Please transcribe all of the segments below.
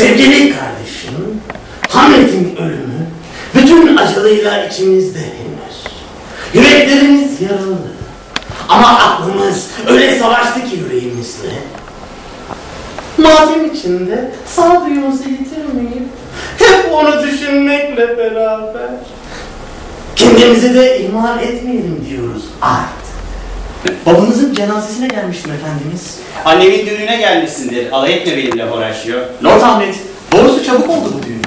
Sevgili kardeşim, Hamet'in ölümü bütün acılığıyla içimizde henüz. Yüreklerimiz yaralı. Ama aklımız öyle savaştı ki yüreğimizle. Matem içinde sağduyumuzu yitirmeyip hep onu düşünmekle beraber kendimizi de ihmal etmeyelim diyoruz artık. Babanızın cenazesine gelmiştim efendimiz. Annemin düğününe gelmişsindir. Alay etme benimle Horatio. Lord Hamlet, doğrusu çabuk oldu bu düğün.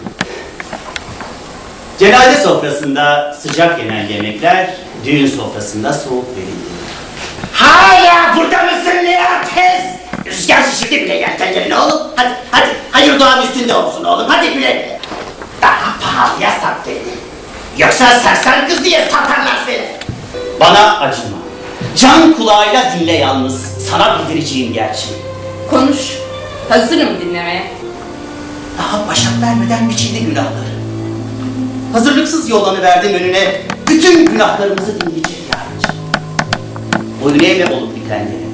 Cenaze sofrasında sıcak yenen yemekler, düğün sofrasında soğuk verildi. Hala burada mısın Leontes? Rüzgar şişirdi bile yelkenlerini oğlum. Hadi hadi hayır doğan üstünde olsun oğlum hadi güle güle. Daha pahalıya sat beni. Yoksa sersem kız diye satarlar seni. Bana acıma. Can kulağıyla dinle yalnız. Sana bildireceğim gerçeği. Konuş. Hazırım dinlemeye. Daha başak vermeden biçildi günahları. Hazırlıksız yollanıverdim önüne. Bütün günahlarımızı dinleyecek yarınca. Boyun eğme olup bitenleri.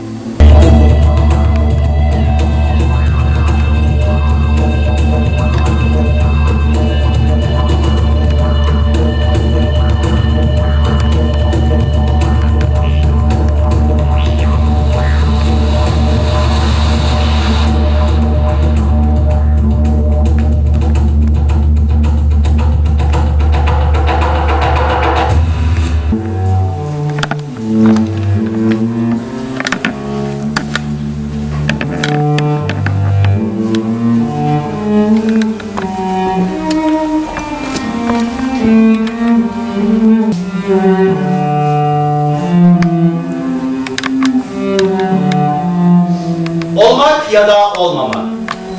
Ya da olmamak.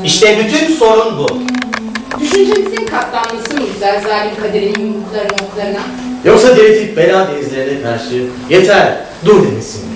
İşte bütün sorun bu. Düşüncemizin katlanması mı güzel zalim kaderin yumruklarına oklarına? Yoksa devletin bela denizlerine karşı yeter, dur demesin.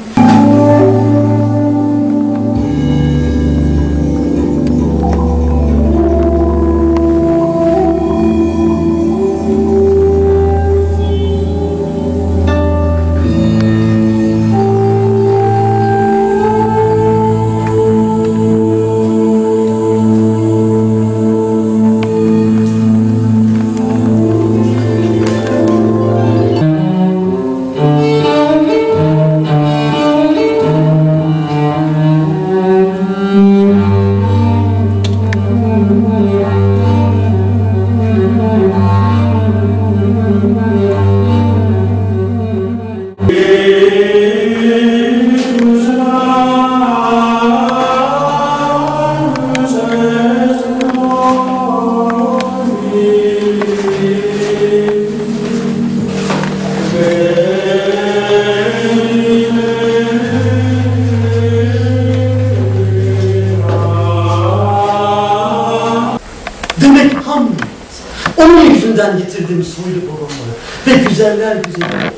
Demek Hamlet. Onun yüzünden yitirdim soylu babamı ve güzeller güzeli